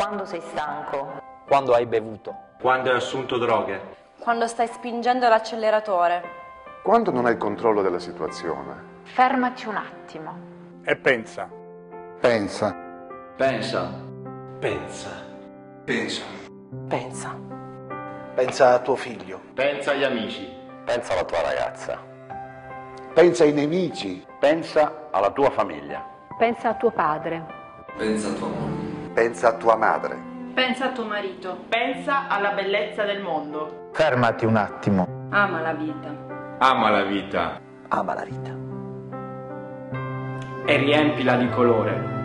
Quando sei stanco. Quando hai bevuto. Quando hai assunto droghe. Quando stai spingendo l'acceleratore. Quando non hai il controllo della situazione. Fermati un attimo. E pensa. Pensa. Pensa. Pensa. Pensa. Pensa. Pensa a tuo figlio. Pensa agli amici. Pensa alla tua ragazza. Pensa ai nemici. Pensa alla tua famiglia. Pensa a tuo padre. Pensa a tua moglie. Pensa a tua madre. Pensa a tuo marito. Pensa alla bellezza del mondo. Fermati un attimo. Ama la vita. Ama la vita. Ama la vita. E riempila di colore.